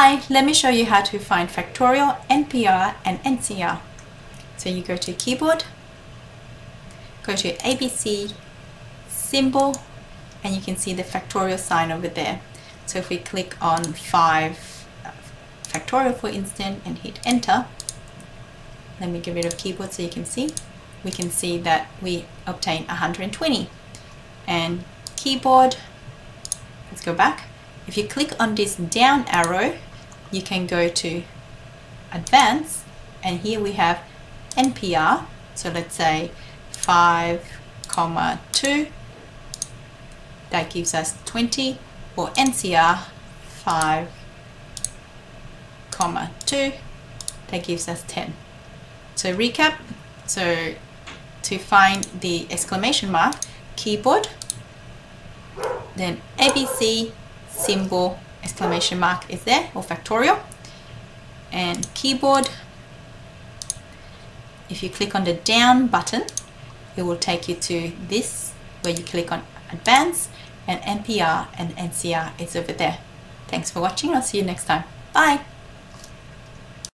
Hi, let me show you how to find factorial, NPR and NCR. So you go to keyboard, go to ABC, symbol, and you can see the factorial sign over there. So if we click on 5 uh, factorial for instance and hit enter, let me get rid of keyboard so you can see, we can see that we obtain 120. And keyboard, let's go back, if you click on this down arrow, you can go to advanced and here we have NPR. So let's say 5 comma 2 that gives us 20 or NCR 5 comma 2 that gives us 10. So recap, so to find the exclamation mark, keyboard, then ABC symbol exclamation mark is there or factorial. And keyboard if you click on the down button it will take you to this where you click on advanced and NPR and NCR is over there. Thanks for watching. I'll see you next time. Bye